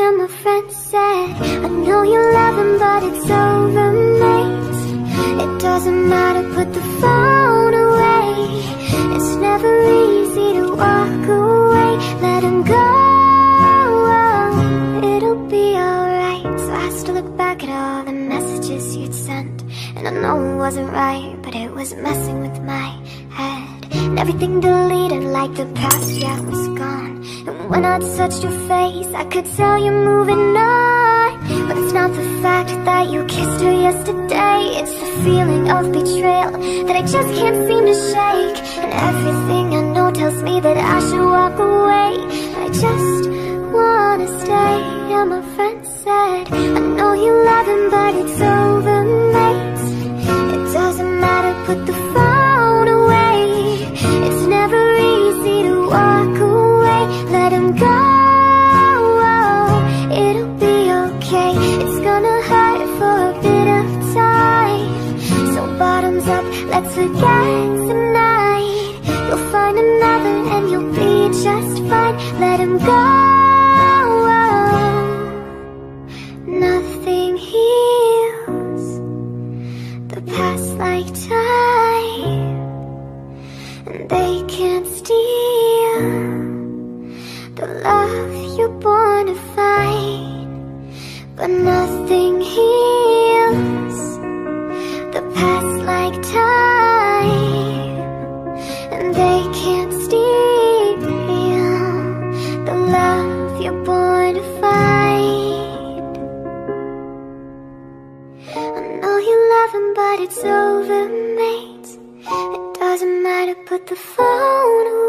And my friend said, I know you love him, but it's over, mate. It doesn't matter, put the phone away. It's never easy to walk away. Let him go, oh, it'll be alright. So I to look back at all the messages you'd sent And I know it wasn't right, but it was messing with my head. And everything deleted like the past, yeah, was gone when I touched your face, I could tell you're moving on. But it's not the fact that you kissed her yesterday. It's the feeling of betrayal that I just can't seem to shake. And everything I know tells me that I should walk away. I just wanna stay, and my friend said I know you love Let him go, it'll be okay. It's gonna hurt for a bit of time. So bottoms up, let's forget tonight. You'll find another and you'll be just fine. Let him go. Nothing heals the past like time. And they can't steal nothing heals the past like time And they can't steal the love you're born to find. I know you love him, but it's over, mate. It doesn't matter, put the phone away